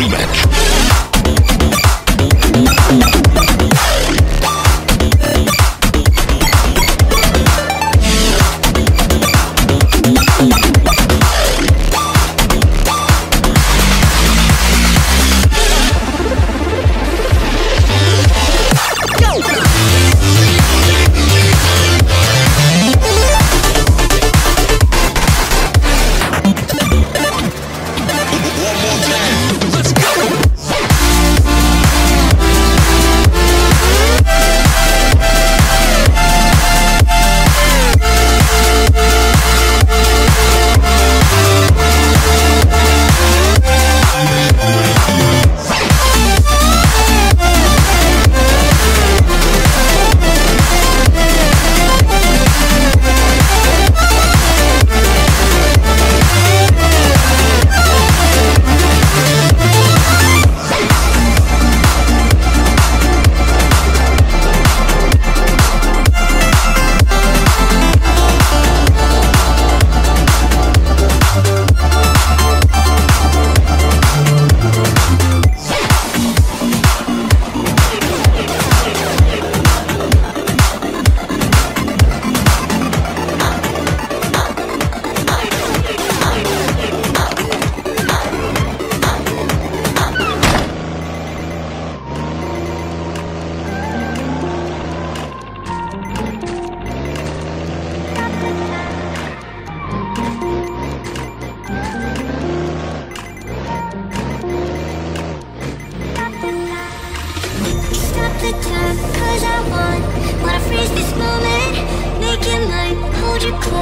rematch.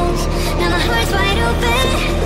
and my heart's wide open.